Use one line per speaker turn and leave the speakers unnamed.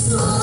Oh